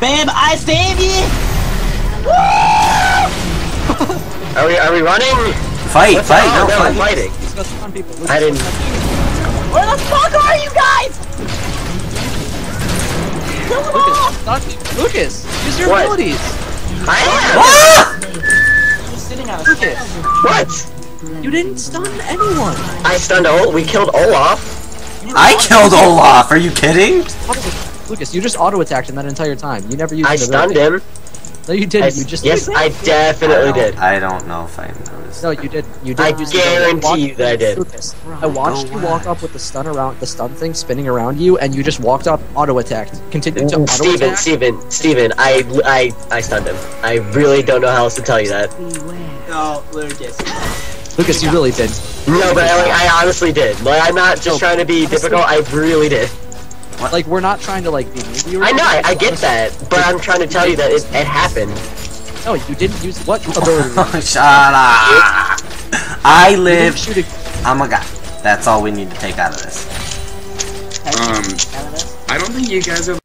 Babe, I save you! Are we are we running? Fight, What's fight, no, no, I'm fight. fighting. Let's go spawn people. Let's I didn't. Where the fuck are you guys? Kill them all! Lukas, stop- Lukas, use your What? abilities. I am. Just sitting on Lukas, What? you didn't stun anyone. I stunned Ol. We killed Olaf. I killed Olaf. Are you kidding? Lukas, you just auto attacked him that entire time. You never used. I an stunned ability. him. No, you didn't. you just yes, I definitely did. I don't know if I noticed. No, you did. You did. I use the ability. guarantee you that I did. Lukas, I watched you walk up with the stun around the stun thing spinning around you, and you just walked up, auto attacked, continued to auto Steven, attack. Steven, Steven, I, I, I stunned him. I really don't know how else to tell you that. No, Lukas. Lukas, you really did. No, but I, like, I honestly did. Like, I'm not just No, trying to be honestly- difficult. I really did. Like we're not trying to like be mean to you. I know, I, I get that, but I'm trying to tell you that it, it happened. No, you didn't use what ability? Shut up. I live. shoot a I'm a guy. That's all we need to take out of this. Um, I don't think you guys have